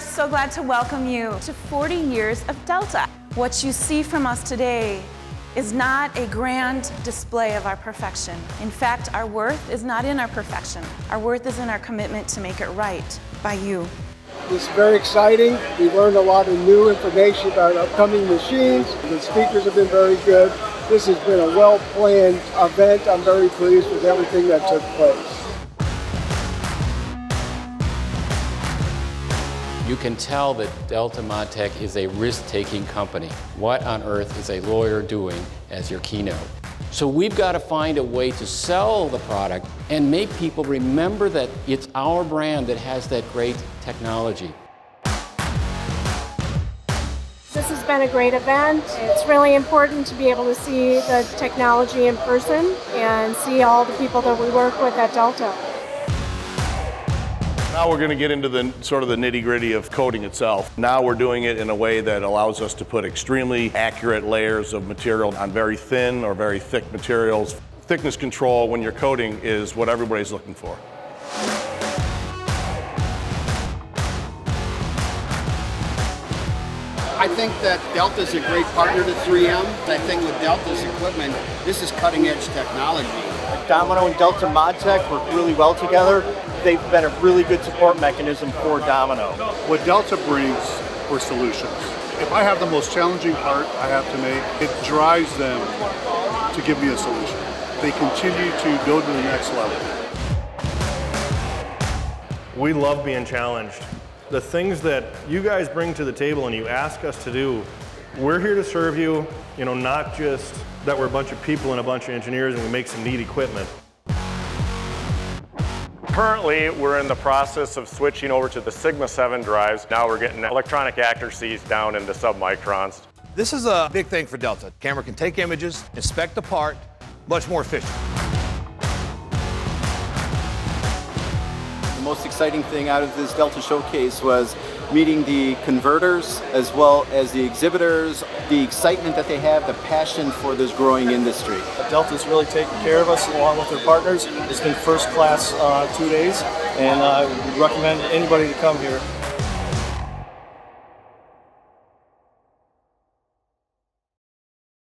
so glad to welcome you to 40 years of Delta. What you see from us today is not a grand display of our perfection. In fact, our worth is not in our perfection. Our worth is in our commitment to make it right by you. It's very exciting. We learned a lot of new information about upcoming machines. The speakers have been very good. This has been a well-planned event. I'm very pleased with everything that took place. You can tell that Delta ModTech is a risk-taking company. What on earth is a lawyer doing as your keynote? So we've got to find a way to sell the product and make people remember that it's our brand that has that great technology. This has been a great event. It's really important to be able to see the technology in person and see all the people that we work with at Delta. Now we're going to get into the sort of the nitty gritty of coating itself. Now we're doing it in a way that allows us to put extremely accurate layers of material on very thin or very thick materials. Thickness control when you're coating is what everybody's looking for. I think that Delta's a great partner to 3M. I think with Delta's equipment, this is cutting edge technology. Domino and Delta ModTech work really well together. They've been a really good support mechanism for Domino. What Delta brings for solutions. If I have the most challenging part I have to make, it drives them to give me a solution. They continue to go to the next level. We love being challenged the things that you guys bring to the table and you ask us to do, we're here to serve you, you know, not just that we're a bunch of people and a bunch of engineers and we make some neat equipment. Currently, we're in the process of switching over to the Sigma 7 drives. Now we're getting electronic accuracies down into submicrons. This is a big thing for Delta. Camera can take images, inspect the part, much more efficient. The most exciting thing out of this Delta Showcase was meeting the converters as well as the exhibitors, the excitement that they have, the passion for this growing industry. Delta's really taken care of us along with their partners. It's been first class uh, two days and I uh, would recommend anybody to come here.